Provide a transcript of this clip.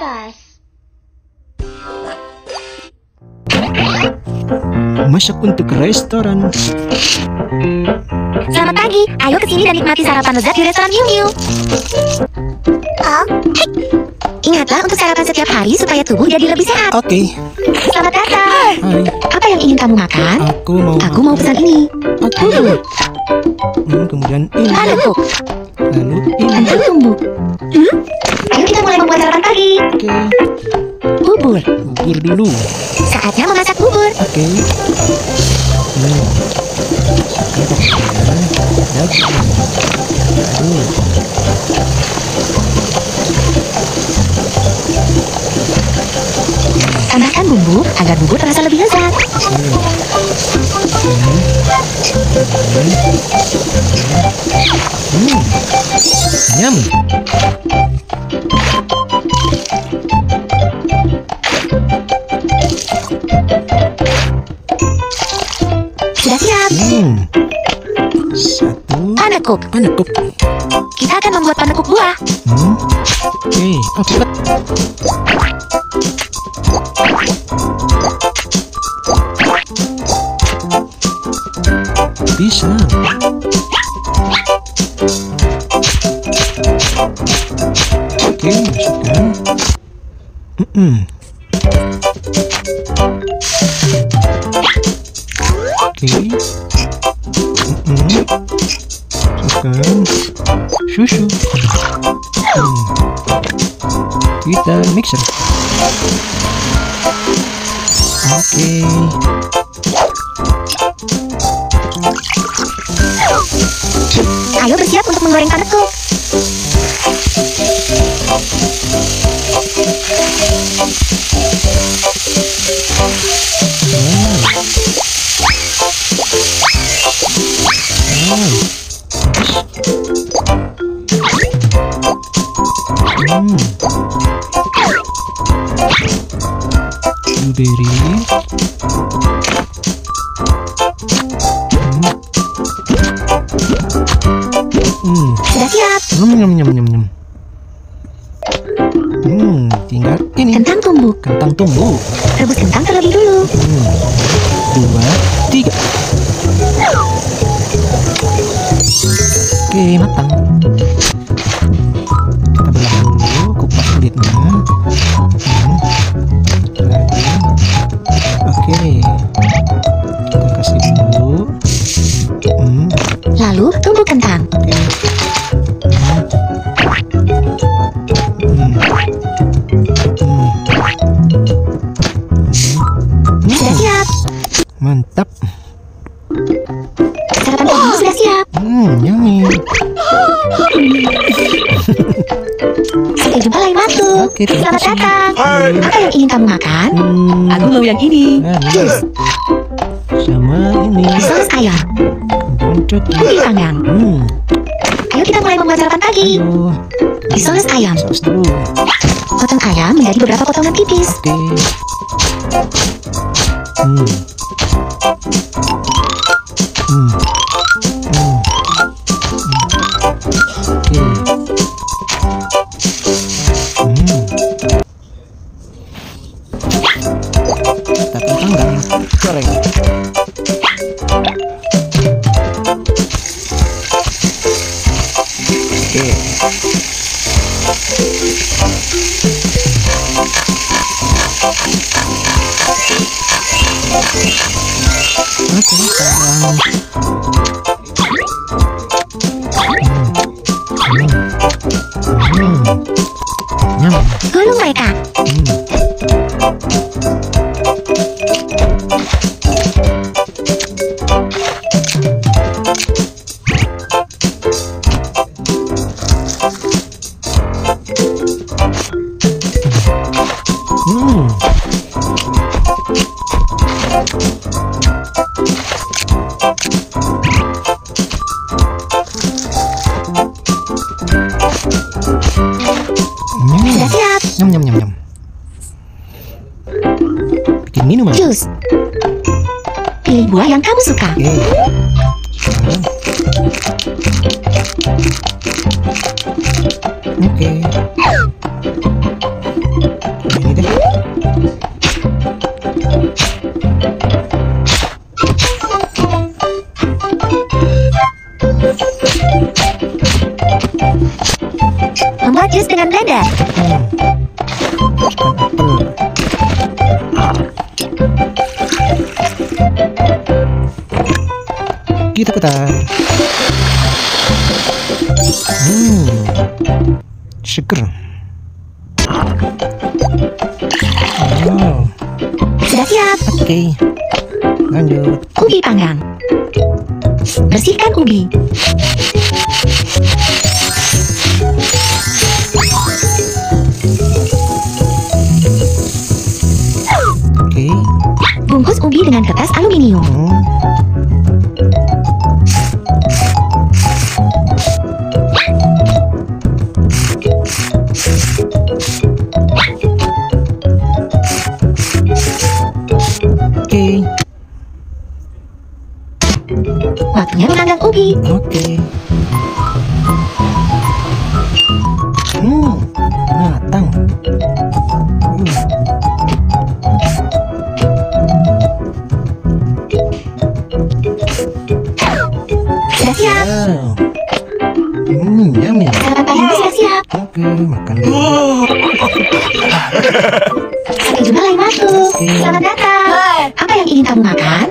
tas. Masak untuk restoran. Selamat pagi, ayo ke sini dan nikmati sarapan lezat di restoran Miu Miu. Oh. Ingatlah untuk sarapan setiap hari supaya tubuh jadi lebih sehat. Oke. Selamat datang. Hai. Apa yang ingin kamu makan? Aku mau. Aku mau pesan ini. Oke. Hmm, kemudian ini. Lalu, Lalu ini. Anda tunggu. Hmm? Ayo kita mulai membuat sarapan pagi. Oke. Bubur. Bubur dulu. Saatnya memasak bubur. Oke. Hmm. Sekarang ya. Daging. Lalu. Tambahkan bumbu agar bubur terasa lebih lezat. Hmm. Nyam. Sudah siap. Hmm. Satu. Panekuk. Panekuk. Kita akan membuat panekuk buah. Hmm. Oke. Oh, cepat. Bisa. Oke, masukkan. Mm-mm. Oke. Mm-mm. Masukkan susu. Hmm. Kita mixer. Oke. Ayo menggoreng. Hmm. Blueberry. Siap. Hmm. Nyam nyam nyam nyam. Hmm, tinggal ini Kentang tumbuk. kentang tumbuh. Rebus kentang terlebih dulu. Hmm. Dua, tiga. Oke, matang. Kita belah dulu, kupas kulitnya. Hmm. Lagi. Oke. Kita kasih dulu. Hmm. Lalu tumbuk kentang. Mantap. Sarapan pagi sudah siap. Hmm, yummy. Sampai jumpa lain waktu. Terima Selamat kasih. datang. Apa yang ingin kamu makan? Hmm. Aku mau yang ini. Nah, ini. Sama ini. Saus ayam. Boncok. Ubi panggang. Hmm. Ayo kita mulai membuat sarapan pagi. Ayo. Risoles ayam. Saus dulu. Potong ayam menjadi beberapa potongan tipis. Oke. Hmm. Hmm. Hmm. Oke. Hmm. Kita Nyam nyam nyam nyam. Bikin minuman. Jus. Pilih buah yang kamu suka. Oke. Sekarang. Oke. Jus dengan. Masukkan apel. Kita putar. Hmm. Seger. Oh, Sudah siap. oke. Lanjut. Ubi panggang. Bersihkan ubi. Ubi dengan kertas aluminium. Oke, Waktunya memanggang ubi. oke. Hmm, Wow. Hmm, yum yum. Sarapan pagimu sudah siap. Oke, makan dulu. Sampai jumpa lain waktu. Selamat datang. Apa yang ingin kamu makan?